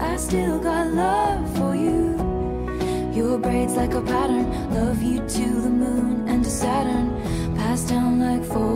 I still got love for you. Your braids like a pattern, love you to the moon and to Saturn, pass down like four.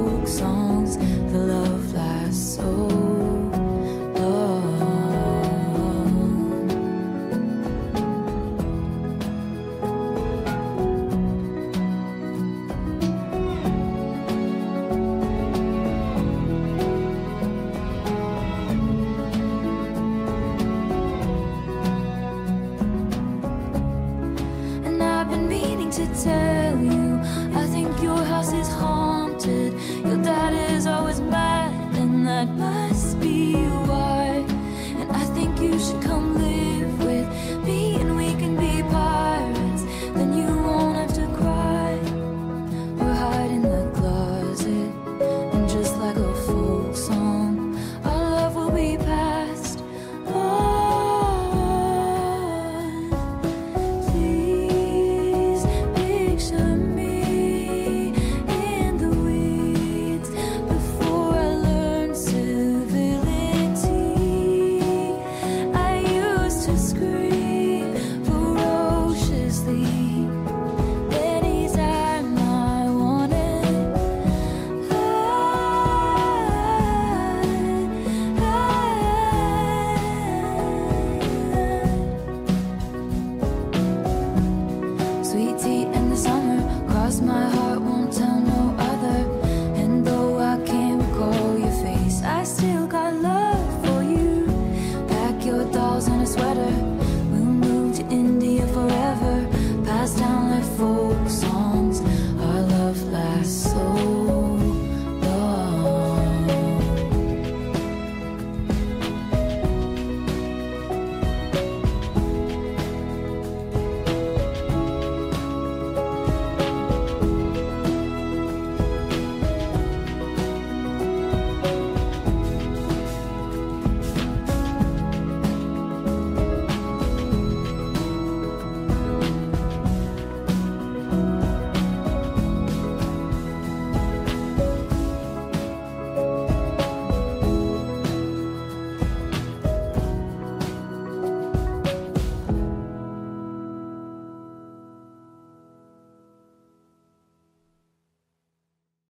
最近